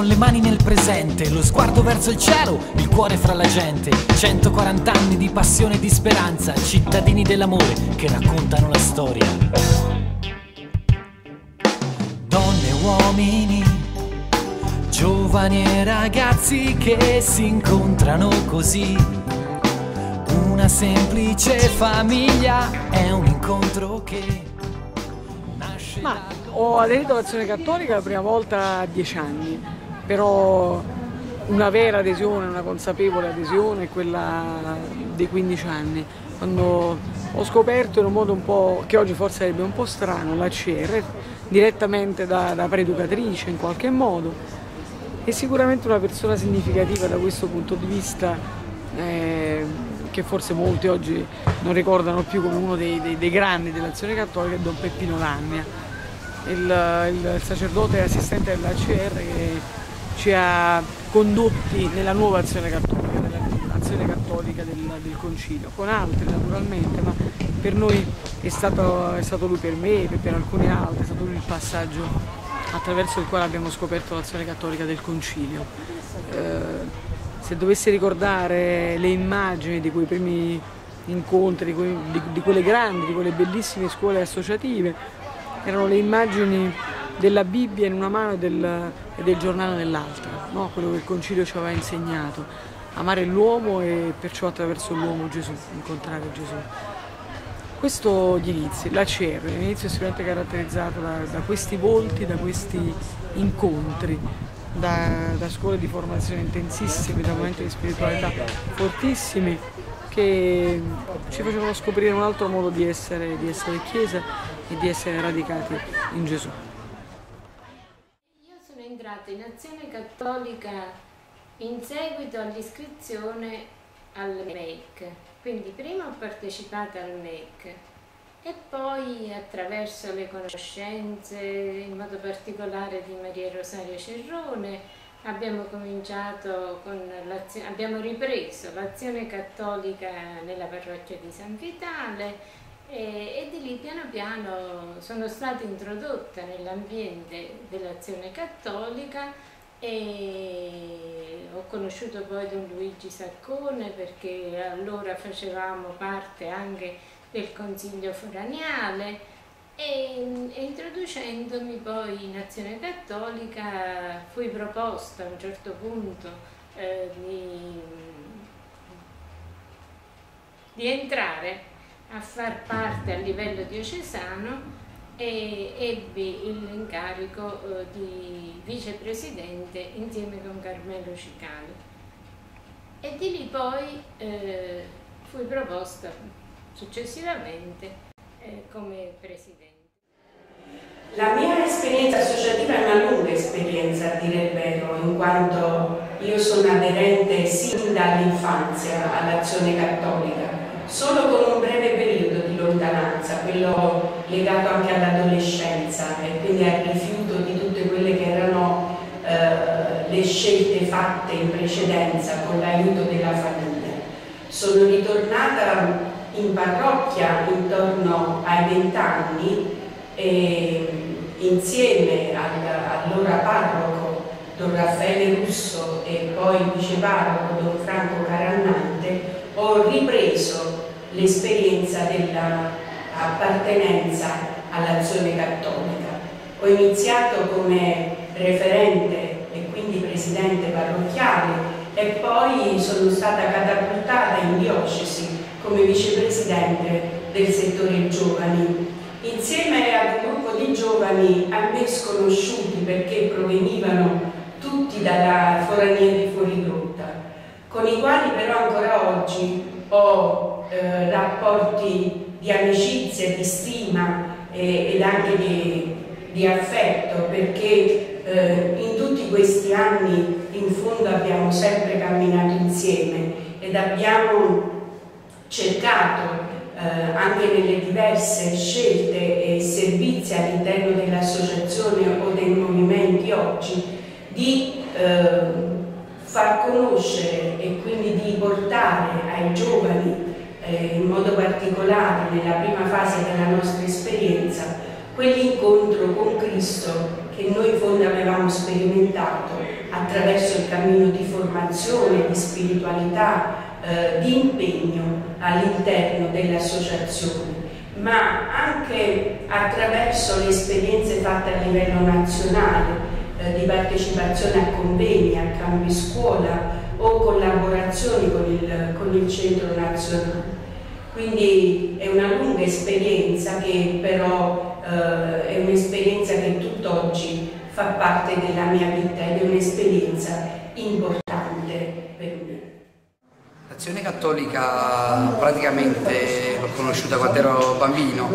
con le mani nel presente, lo sguardo verso il cielo, il cuore fra la gente. 140 anni di passione e di speranza, cittadini dell'amore che raccontano la storia. Donne e uomini, giovani e ragazzi che si incontrano così. Una semplice famiglia è un incontro che nasce Ma ho aderito all'azione cattolica la prima volta a dieci anni, però una vera adesione, una consapevole adesione è quella dei 15 anni, quando ho scoperto in un modo un po' che oggi forse sarebbe un po' strano la CR, direttamente da, da preeducatrice in qualche modo, è sicuramente una persona significativa da questo punto di vista. Eh, che forse molti oggi non ricordano più come uno dei, dei, dei grandi dell'azione cattolica, è Don Peppino Lamia, il, il sacerdote e assistente dell'ACR che ci ha condotti nella nuova azione cattolica, nell'azione cattolica del, del, concilio, con altri naturalmente, ma per noi è stato, è stato lui per me e per alcuni altri, è stato lui il passaggio attraverso il quale abbiamo scoperto l'azione cattolica del concilio. Eh, se dovessi ricordare le immagini di quei primi incontri, di, quei, di, di quelle grandi, di quelle bellissime scuole associative, erano le immagini della Bibbia in una mano e del, e del giornale nell'altra, no? quello che il concilio ci aveva insegnato, amare l'uomo e perciò attraverso l'uomo Gesù, incontrare Gesù. Questo gli inizi, la CR, l'inizio è sicuramente caratterizzato da, da questi volti, da questi incontri, da, da, scuole di formazione intensissime, da momenti di spiritualità fortissimi che ci facevano scoprire un altro modo di essere, di essere Chiesa e di essere radicati in Gesù. Entrata in azione cattolica in seguito all'iscrizione al MEC, quindi prima ho partecipato al MEC e poi attraverso le conoscenze, in modo particolare di Maria Rosaria Cerrone, abbiamo cominciato con abbiamo ripreso l'azione cattolica nella parrocchia di San Vitale e, e, di lì piano piano sono stata introdotta nell'ambiente dell'azione cattolica e ho conosciuto poi Don Luigi Saccone perché allora facevamo parte anche del Consiglio Foraniale e, introducendomi poi in Azione Cattolica fui proposta a un certo punto eh, di, di entrare a far parte a livello diocesano e ebbi l'incarico eh, di vicepresidente insieme con Carmelo Cicali. E di lì poi eh, fui proposta successivamente eh, come presidente. La mia esperienza associativa è una lunga esperienza, a dire il vero, in quanto io sono aderente sin dall'infanzia all'azione cattolica, solo con un breve periodo di lontananza, quello legato anche all'adolescenza e quindi al rifiuto di tutte quelle che erano eh, le scelte fatte in precedenza con l'aiuto della famiglia. Sono ritornata in parrocchia intorno ai vent'anni insieme al, allora parroco Don Raffaele Russo e poi viceparroco Don Franco Carannante ho ripreso l'esperienza dell'appartenenza all'azione cattolica. Ho iniziato come referente e quindi presidente parrocchiale e poi sono stata catapultata in diocesi come vicepresidente del settore giovani, insieme ad un gruppo di giovani a me sconosciuti perché provenivano tutti dalla forania di Fuorigrotta, con i quali però ancora oggi ho eh, rapporti di amicizia, di stima eh, ed anche di, di affetto perché eh, in tutti questi anni in fondo abbiamo sempre camminato insieme ed abbiamo cercato eh, anche nelle diverse scelte e servizi all'interno dell'associazione o dei movimenti oggi di eh, far conoscere e quindi di portare ai giovani eh, in modo particolare nella prima fase della nostra esperienza quell'incontro con Cristo che noi in fondo avevamo sperimentato attraverso il cammino di formazione, di spiritualità, eh, di impegno all'interno delle associazioni, ma anche attraverso le esperienze fatte a livello nazionale eh, di partecipazione a convegni, a campi scuola o collaborazioni con il, con il centro nazionale. Quindi è una lunga esperienza che però eh, è un'esperienza che tutt'oggi fa parte della mia vita ed è un'esperienza importante per me. L'azione cattolica praticamente l'ho conosciuta quando ero bambino,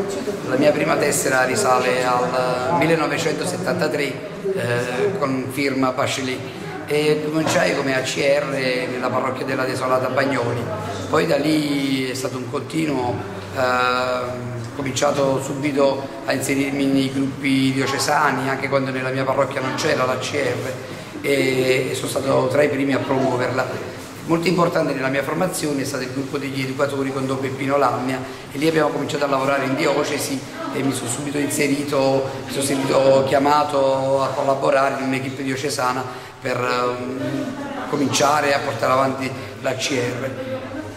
la mia prima tessera risale al 1973 eh, con firma Pasceli e cominciai come ACR nella parrocchia della Desolata Bagnoli, poi da lì è stato un continuo, eh, ho cominciato subito a inserirmi nei gruppi diocesani, anche quando nella mia parrocchia non c'era l'ACR e sono stato tra i primi a promuoverla. Molto importante nella mia formazione è stato il gruppo degli educatori con Don Peppino Lammia e lì abbiamo cominciato a lavorare in diocesi e mi sono subito inserito, mi sono subito chiamato a collaborare in un'equipe diocesana per um, cominciare a portare avanti l'ACR.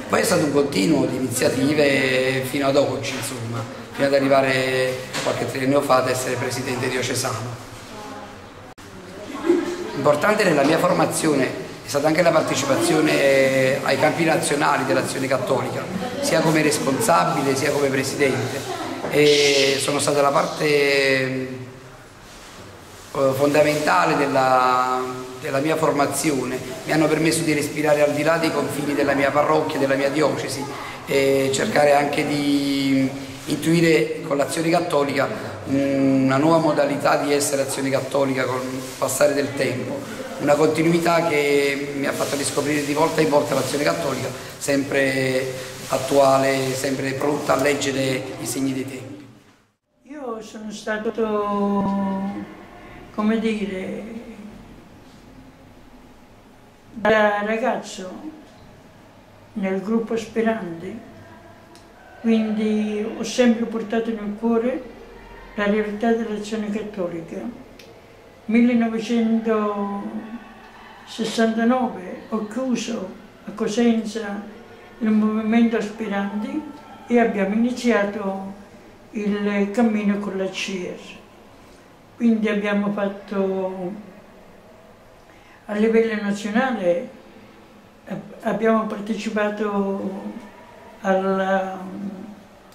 Poi è stato un continuo di iniziative fino ad oggi, insomma, fino ad arrivare qualche triennio fa ad essere presidente diocesano. Importante nella mia formazione è stata anche la partecipazione ai campi nazionali dell'azione cattolica, sia come responsabile sia come presidente e sono stata la parte eh, fondamentale della, della, mia formazione, mi hanno permesso di respirare al di là dei confini della mia parrocchia, della mia diocesi e cercare anche di intuire con l'azione cattolica una nuova modalità di essere azione cattolica con il passare del tempo, una continuità che mi ha fatto riscoprire di volta in volta l'azione cattolica, sempre attuale, sempre pronta a leggere i segni dei tempi? Io sono stato, come dire, da ragazzo nel gruppo Sperandi, quindi ho sempre portato nel cuore la realtà dell'azione cattolica. 1969 ho chiuso a Cosenza il movimento aspiranti e abbiamo iniziato il cammino con la CIR. Quindi abbiamo fatto a livello nazionale, abbiamo partecipato alla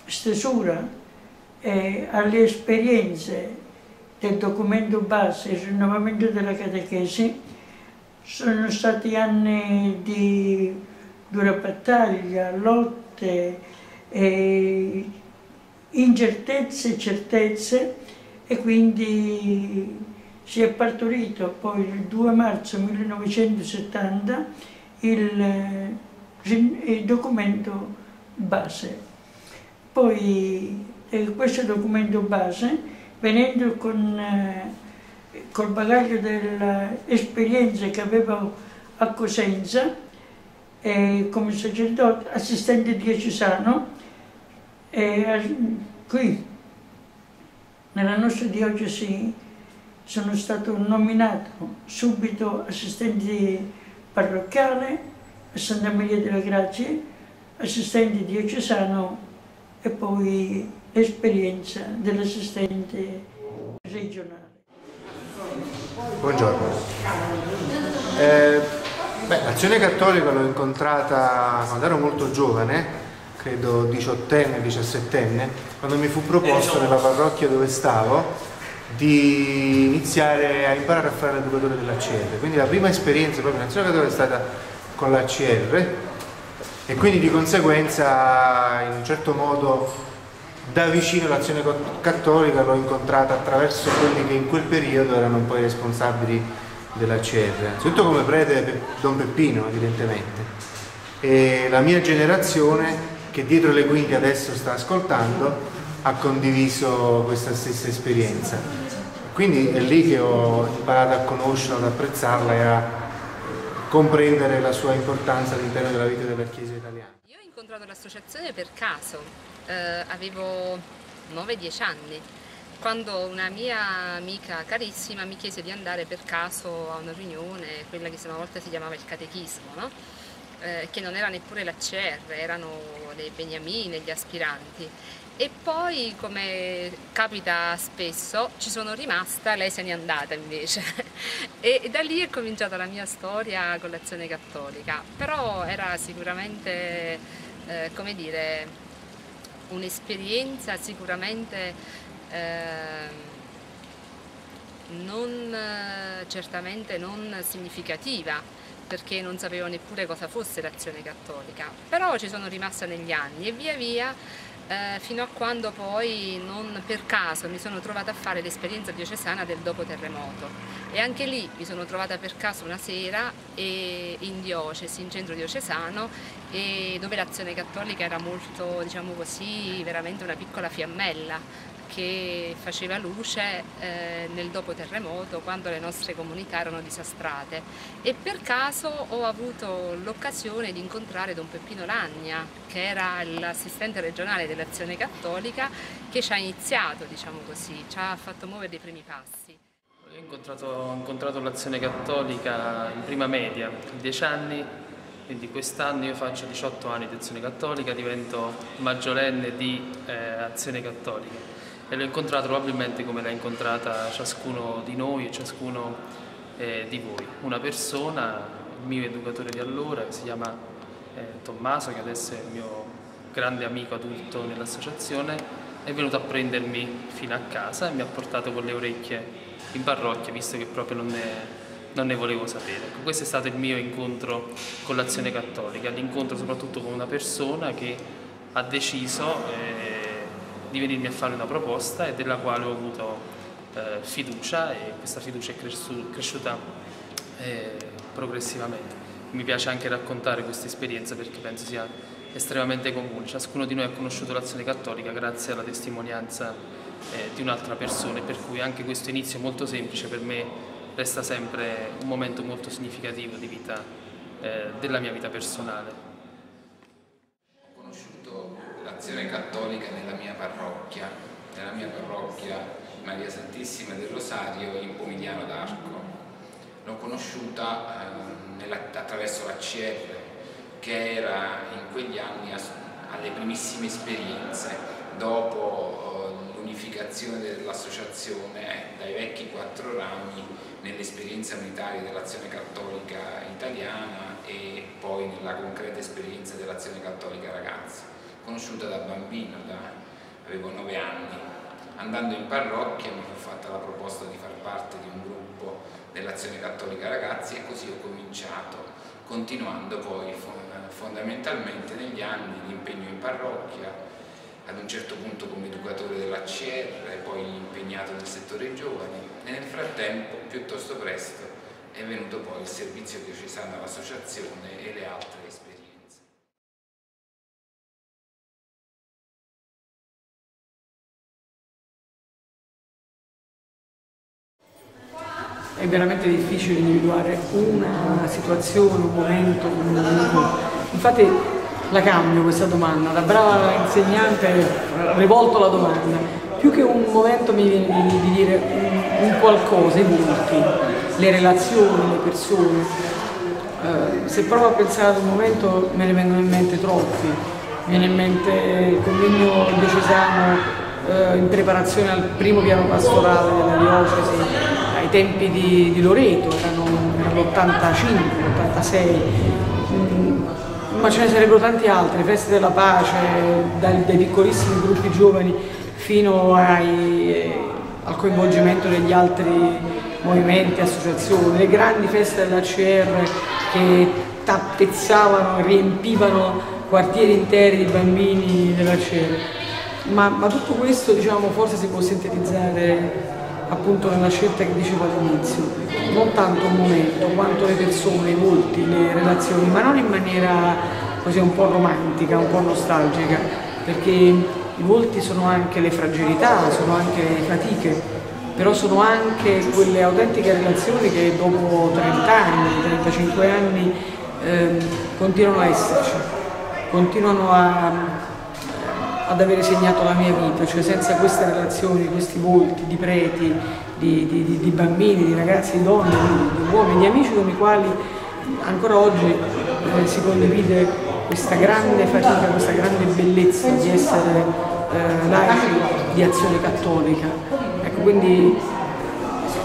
stesura e alle esperienze del documento base il rinnovamento della catechesi. Sono stati anni di dura battaglia, lotte, incertezze e certezze e quindi si è partorito poi il 2 marzo 1970 il, il documento base. Poi eh, questo documento base, venendo con, eh, col bagaglio dell'esperienza che avevo a Cosenza, eh, come sacerdote, assistente diocesano, qui nella nostra diocesi sono stato nominato subito assistente parrocchiale a Santa Maria delle Grazie, assistente diocesano e poi esperienza dell'assistente regionale. Buongiorno. Eh, Beh, l'Azione Cattolica l'ho incontrata quando ero molto giovane, credo diciottenne, diciassettenne, quando mi fu proposto nella parrocchia dove stavo di iniziare a imparare a fare l'educatore dell'ACR. Quindi la prima esperienza proprio in Azione Cattolica è stata con l'ACR e quindi di conseguenza in un certo modo da vicino l'azione cattolica l'ho incontrata attraverso quelli che in quel periodo erano un po' i responsabili della CR, anzitutto come prete Don Peppino evidentemente e la mia generazione che dietro le quinte adesso sta ascoltando ha condiviso questa stessa esperienza quindi è lì che ho imparato a conoscerla, ad apprezzarla e a comprendere la sua importanza all'interno della vita della Chiesa italiana. Io ho incontrato l'associazione per caso, eh, avevo 9-10 anni quando una mia amica carissima mi chiese di andare per caso a una riunione, quella che una volta si chiamava il catechismo, no? Eh, che non era neppure la CR, erano le beniamine, gli aspiranti. E poi, come capita spesso, ci sono rimasta, lei se n'è andata invece. e, da lì è cominciata la mia storia con l'azione cattolica. Però era sicuramente, eh, come dire, un'esperienza sicuramente eh, non, certamente non significativa perché non sapevo neppure cosa fosse l'azione cattolica, però ci sono rimasta negli anni e via via eh, fino a quando poi non per caso mi sono trovata a fare l'esperienza diocesana del dopo terremoto. E anche lì mi sono trovata per caso una sera in diocesi, in centro diocesano dove l'azione cattolica era molto, diciamo così, veramente una piccola fiammella che faceva luce eh, nel dopo terremoto quando le nostre comunità erano disastrate e per caso ho avuto l'occasione di incontrare Don Peppino Lagna che era l'assistente regionale dell'azione cattolica che ci ha iniziato diciamo così, ci ha fatto muovere dei primi passi. Ho incontrato, ho incontrato l'azione cattolica in prima media, a 10 anni, quindi quest'anno io faccio 18 anni di azione cattolica, divento maggiorenne di eh, azione cattolica e l'ho incontrata probabilmente come l'ha incontrata ciascuno di noi e ciascuno eh, di voi. Una persona, il mio educatore di allora, che si chiama eh, Tommaso, che adesso è il mio grande amico adulto nell'associazione, è venuto a prendermi fino a casa e mi ha portato con le orecchie in parrocchia, visto che proprio non ne, non ne volevo sapere. Ecco, questo è stato il mio incontro con l'azione cattolica, l'incontro soprattutto con una persona che ha deciso eh, di venirmi a fare una proposta e della quale ho avuto eh, fiducia e questa fiducia è cresciuta eh, progressivamente. Mi piace anche raccontare questa esperienza perché penso sia estremamente comune. Ciascuno di noi ha conosciuto l'azione cattolica grazie alla testimonianza eh, di un'altra persona per cui anche questo inizio molto semplice per me resta sempre un momento molto significativo vita, eh, della mia vita personale l'azione cattolica nella mia parrocchia, nella mia parrocchia Maria Santissima del Rosario in Pomigliano d'Arco. L'ho conosciuta eh, attraverso la CR che era in quegli anni alle primissime esperienze dopo eh, l'unificazione dell'associazione dai vecchi quattro rami nell'esperienza unitaria dell'azione cattolica italiana e poi nella concreta esperienza dell'azione cattolica ragazzi conosciuta da bambino, da, avevo nove anni. Andando in parrocchia mi fu fatta la proposta di far parte di un gruppo dell'Azione Cattolica Ragazzi e così ho cominciato, continuando poi fondamentalmente negli anni l'impegno in parrocchia, ad un certo punto come educatore dell'ACR, poi impegnato nel settore giovani e nel frattempo, piuttosto presto, è venuto poi il servizio diocesano all'associazione e le altre esperienze. È veramente difficile individuare una situazione, un momento, un. Infatti la cambio questa domanda, da brava insegnante rivolto la domanda, più che un momento mi viene di, di dire un, un, qualcosa, i volti, le relazioni, le persone. Uh, se provo a pensare ad un momento me ne vengono in mente troppi, mi viene in mente il convegno diocesano uh, in preparazione al primo piano pastorale della diocesi tempi di, di Loreto, erano, erano l'85, l'86, mm, ma ce ne sarebbero tanti altri, feste della pace, dai, dai piccolissimi gruppi giovani fino ai, eh, al coinvolgimento degli altri movimenti, associazioni, le grandi feste dell'ACR che tappezzavano, riempivano quartieri interi di bambini dell'ACR. Ma, ma tutto questo diciamo, forse si può sintetizzare appunto nella scelta che dicevo all'inizio, non tanto un momento quanto le persone, i volti, le relazioni, ma non in maniera così un po' romantica, un po' nostalgica, perché i volti sono anche le fragilità, sono anche le fatiche, però sono anche quelle autentiche relazioni che dopo 30 anni, 35 anni eh, continuano a esserci, continuano a ad avere segnato la mia vita, cioè senza queste relazioni, questi volti di preti, di, di, di bambini, di ragazzi, di donne, di, di, uomini, di amici con i quali ancora oggi eh, si condivide questa grande fatica, questa grande bellezza di essere eh, laici di azione cattolica. Ecco, quindi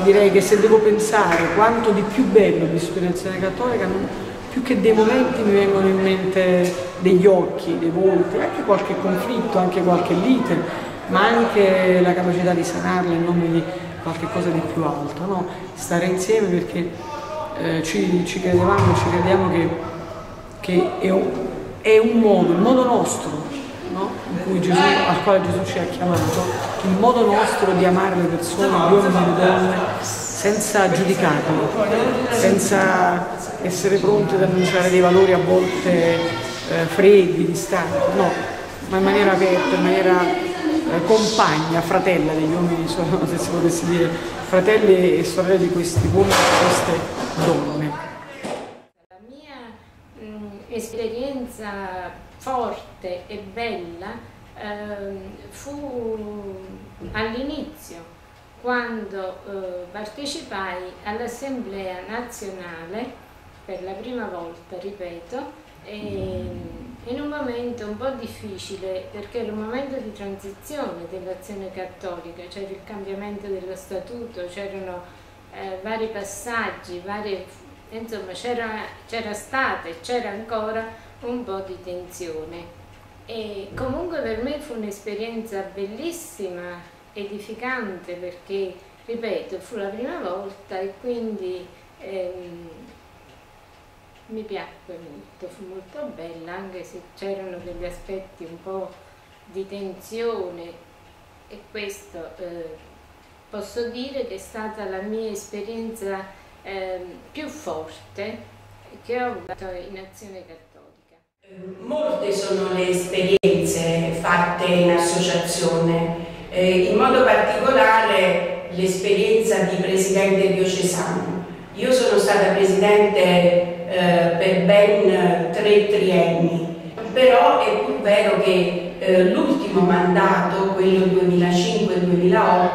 direi che se devo pensare quanto di più bello ho vissuto in azione cattolica, non, più che dei momenti mi vengono in mente degli occhi, dei volti, anche qualche conflitto, anche qualche lite, ma anche la capacità di sanarla in nome di qualche cosa di più alto, no? stare insieme perché eh, ci, ci, credevamo, ci crediamo che, che è, un, è, un, modo, il modo nostro, no? Gesù, al quale Gesù ci ha chiamato, il modo nostro di amare le persone, gli uomini e le donne, senza giudicarli, senza essere pronti ad annunciare dei valori a volte eh, freddi, distanti, no, ma in maniera aperta, in maniera eh, compagna, fratella degli uomini, se si potesse dire, fratelli e sorelle di questi uomini e di queste donne. La mia mh, esperienza forte e bella eh, fu all'inizio quando eh, partecipai all'Assemblea nazionale per la prima volta, ripeto, in un momento un po' difficile perché era un momento di transizione dell'azione cattolica, c'era il cambiamento dello statuto, c'erano eh, vari passaggi, varie, insomma c'era stata e c'era ancora un po' di tensione. E comunque per me fu un'esperienza bellissima, edificante perché, ripeto, fu la prima volta e quindi ehm, mi piacque molto, fu molto bella anche se c'erano degli aspetti un po' di tensione e questo eh, posso dire che è stata la mia esperienza eh, più forte che ho avuto in azione cattolica. Molte sono le esperienze fatte in associazione, eh, in modo particolare l'esperienza di presidente diocesano. Io sono stata presidente eh, per ben tre trienni, però è pur vero che eh, l'ultimo mandato, quello 2005-2008,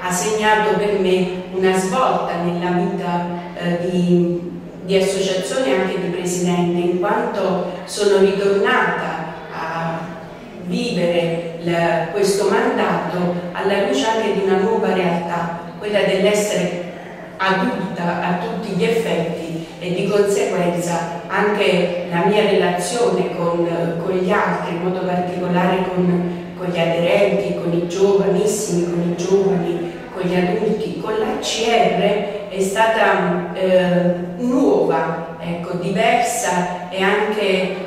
ha segnato per me una svolta nella vita eh, di, di associazione e anche di presidente, in quanto sono ritornata a vivere la, questo mandato alla luce anche di una nuova realtà, quella dell'essere adulta a tutti gli effetti e di conseguenza anche la mia relazione con, con gli altri, in modo particolare con, con, gli aderenti, con i giovanissimi, con i giovani, con gli adulti, con l'ACR è stata eh, nuova, ecco, diversa e anche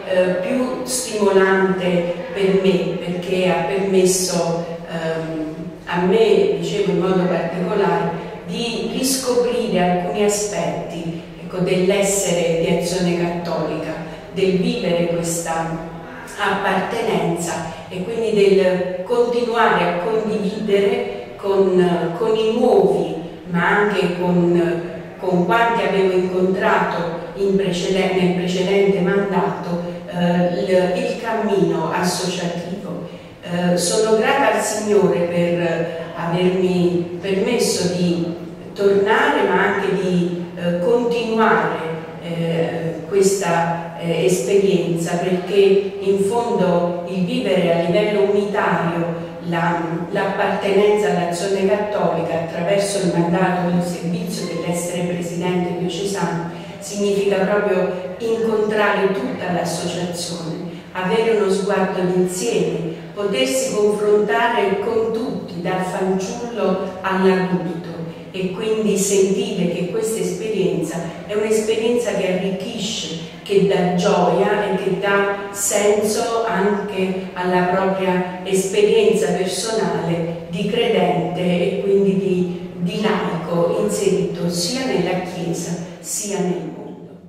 eh, più stimolante per me perché ha permesso ehm, a me, dicevo in modo particolare, di riscoprire alcuni aspetti ecco, dell'essere di azione cattolica, del vivere questa appartenenza e quindi del continuare a condividere con, con i nuovi, ma anche con, con quanti avevo incontrato in precedente, nel precedente mandato, eh, il, il, cammino associativo. Eh, sono grata al Signore per avermi permesso di tornare ma anche di eh, continuare eh, questa eh, esperienza perché in fondo il vivere a livello unitario l'appartenenza la, all'azione cattolica attraverso il mandato del servizio dell'essere presidente diocesano significa proprio incontrare tutta l'associazione, avere uno sguardo d'insieme, potersi confrontare con tutti, dal fanciullo all'adulto e quindi sentire che questa esperienza è un'esperienza che arricchisce, che dà gioia e che dà senso anche alla propria esperienza personale di credente e quindi di, di laico inserito sia nella Chiesa sia nel mondo.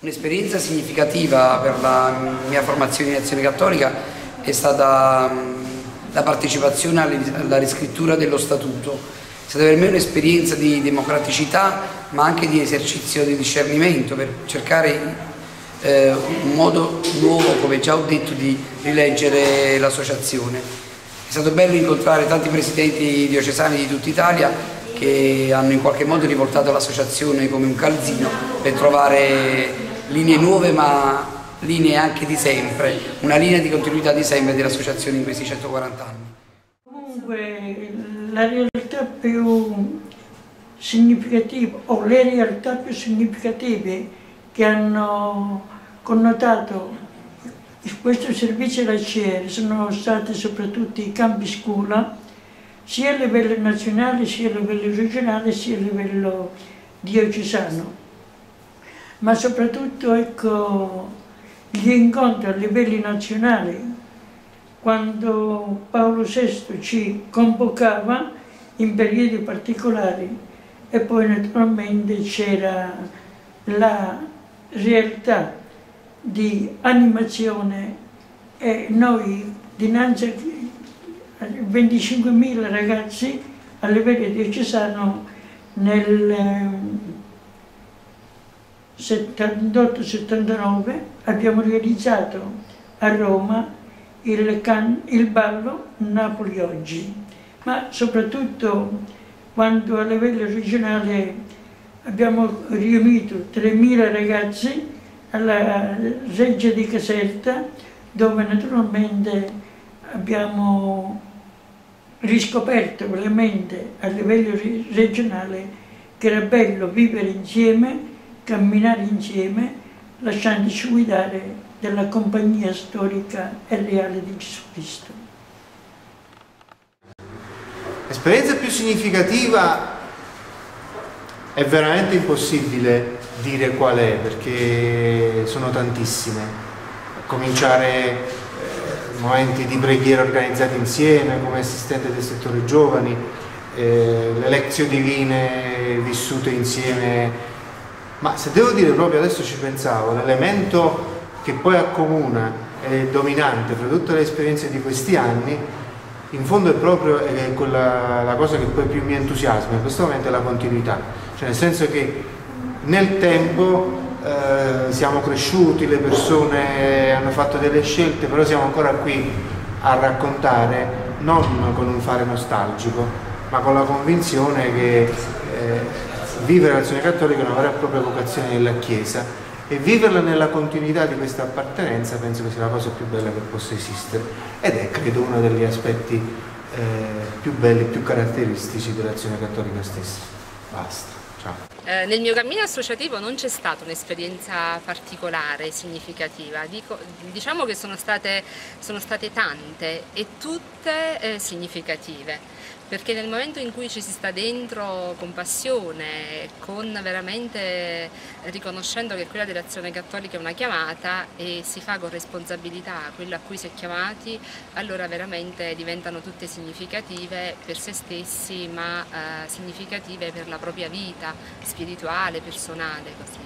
Un'esperienza significativa per la mia formazione in azione cattolica è stata la partecipazione alla riscrittura dello Statuto è stata per me un'esperienza di democraticità ma anche di esercizio di discernimento per cercare eh, un modo nuovo, come già ho detto, di rileggere l'associazione. È stato bello incontrare tanti presidenti diocesani di tutta Italia che hanno in qualche modo rivoltato l'associazione come un calzino per trovare linee nuove ma linee anche di sempre, una linea di continuità di sempre dell'associazione in questi 140 anni. Comunque la realtà più significativa o le realtà più significative che hanno connotato questo servizio CR sono stati soprattutto i campi scuola, sia a livello nazionale, sia a livello regionale, sia a livello diocesano. Ma soprattutto ecco, gli incontri a livelli nazionali, quando Paolo VI ci convocava in periodi particolari e poi naturalmente c'era la realtà di animazione e noi dinanzi a 25.000 ragazzi a livello diocesano nel 78-79 abbiamo realizzato a Roma il, can, il ballo Napoli oggi, ma soprattutto quando a livello regionale abbiamo riunito 3.000 ragazzi alla Reggia di Caserta, dove naturalmente abbiamo riscoperto veramente a livello regionale che era bello vivere insieme, camminare insieme, lasciandoci guidare dalla compagnia storica e reale di Gesù Cristo. L'esperienza più significativa è veramente impossibile dire qual è perché sono tantissime. Cominciare eh, momenti di preghiera organizzati insieme come assistente del settore giovani, eh, le lezioni divine vissute insieme, ma se devo dire proprio adesso ci pensavo, l'elemento che poi accomuna e dominante fra tutte le esperienze di questi anni, in fondo è proprio è quella, la cosa che poi più mi entusiasma in questo momento è la continuità, cioè nel senso che nel tempo eh, siamo cresciuti, le persone hanno fatto delle scelte, però siamo ancora qui a raccontare non con un fare nostalgico, ma con la convinzione che eh, vivere l'azione cattolica è una vera e propria vocazione della Chiesa e viverla nella continuità di questa appartenenza penso che sia la cosa più bella che possa esistere ed è credo uno degli aspetti eh, più belli, più caratteristici dell'azione cattolica stessa. Basta. Eh, nel mio cammino associativo non c'è stata un'esperienza particolare, significativa, Dico, diciamo che sono state, sono state, tante e tutte eh, significative perché nel momento in cui ci si sta dentro con passione, con veramente riconoscendo che quella dell'azione cattolica è una chiamata e si fa con responsabilità quello a cui si è chiamati, allora veramente diventano tutte significative per se stessi ma eh, significative per la propria vita spirituale, personale. Così.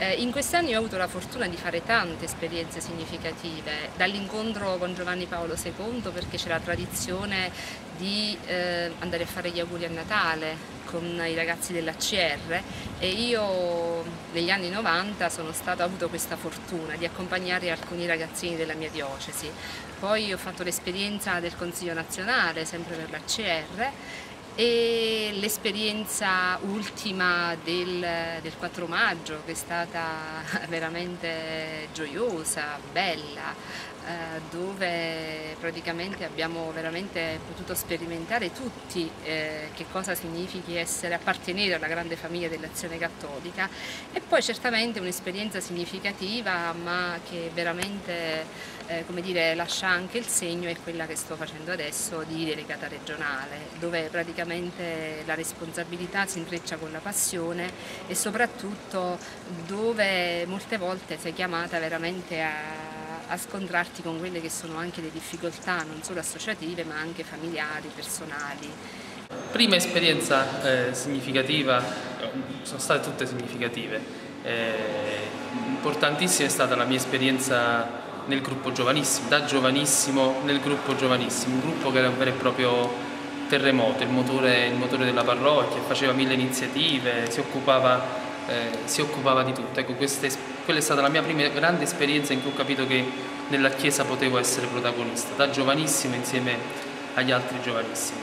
Eh, in questi anni ho avuto la fortuna di fare tante esperienze significative, dall'incontro con Giovanni Paolo II perché c'è la tradizione di eh, andare a fare gli auguri a Natale con i ragazzi dell'ACR e io negli anni 90 sono stata, ho avuto questa fortuna di accompagnare alcuni ragazzini della mia diocesi. Poi ho fatto l'esperienza del Consiglio nazionale, sempre per l'ACR, e l'esperienza ultima del, del, 4 maggio che è stata veramente gioiosa, bella, eh, dove praticamente abbiamo veramente potuto sperimentare tutti eh, che cosa significhi essere, appartenere alla grande famiglia dell'azione cattolica. E poi certamente un'esperienza significativa ma che veramente eh, come dire, lascia anche il segno è quella che sto facendo adesso di delegata regionale dove praticamente la responsabilità si intreccia con la passione e soprattutto dove molte volte sei chiamata veramente a a scontrarti con quelle che sono anche le difficoltà non solo associative ma anche familiari, personali. Prima esperienza eh, significativa, sono state tutte significative, eh, importantissima è stata la mia esperienza nel gruppo giovanissimo, da giovanissimo nel gruppo giovanissimo, un gruppo che era un vero e proprio terremoto, il motore, il motore della parrocchia, faceva mille iniziative, si occupava, eh, si occupava di tutto. Ecco, queste, quella è stata la mia prima grande esperienza in cui ho capito che nella Chiesa potevo essere protagonista, da giovanissimo insieme agli altri giovanissimi.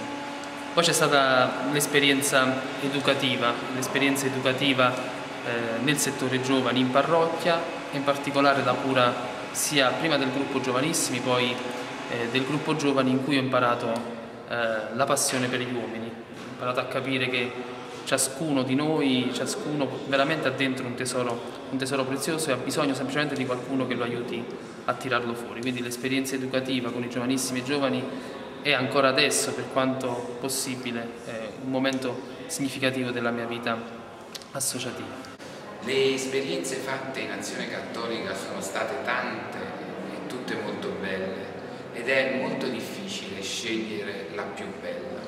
Poi c'è stata l'esperienza educativa, l'esperienza educativa eh, nel settore giovani in parrocchia, in particolare la cura sia prima del gruppo giovanissimi, poi eh, del gruppo giovani in cui ho imparato eh, la passione per gli uomini, ho imparato a capire che ciascuno di noi, ciascuno veramente ha dentro un tesoro, un tesoro prezioso e ha bisogno semplicemente di qualcuno che lo aiuti a tirarlo fuori. Quindi l'esperienza educativa con i giovanissimi e giovani è ancora adesso, per quanto possibile, eh, un momento significativo della mia vita associativa. Le esperienze fatte in Azione Cattolica sono state tante e tutte molto belle ed è molto difficile scegliere la più bella.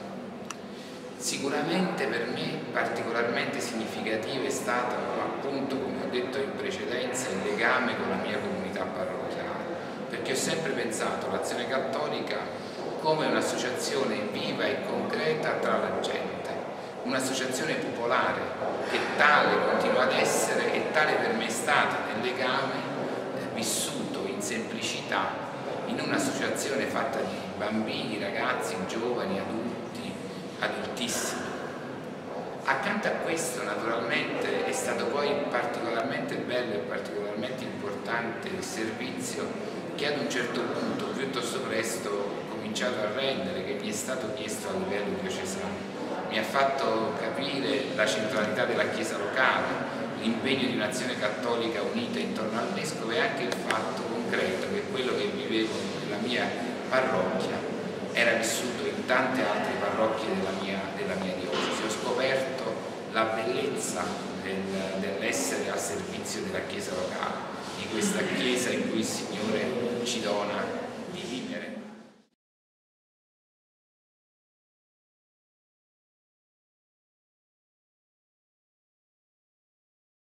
Sicuramente per me particolarmente significativo è stato appunto, come ho detto in precedenza, il legame con la mia comunità parrocchiale, perché ho sempre pensato all'azione cattolica come un'associazione viva e concreta tra la gente, un'associazione popolare che tale continua ad essere e tale per me è stata nel legame eh, vissuto in semplicità in un'associazione fatta di bambini, ragazzi, giovani, adulti, adultissimi. Accanto a questo naturalmente è stato poi particolarmente bello e particolarmente importante il servizio che ad un certo punto, piuttosto presto, cominciato a rendere, che mi è stato chiesto a livello diocesano. Mi ha fatto capire la centralità della Chiesa locale, l'impegno di un'azione cattolica unita intorno al vescovo e anche il fatto concreto che quello che vivevo nella mia parrocchia era vissuto in tante altre parrocchie della mia, della mia diocesi. Ho scoperto la bellezza del, dell'essere al servizio della Chiesa locale, di questa Chiesa in cui il Signore ci dona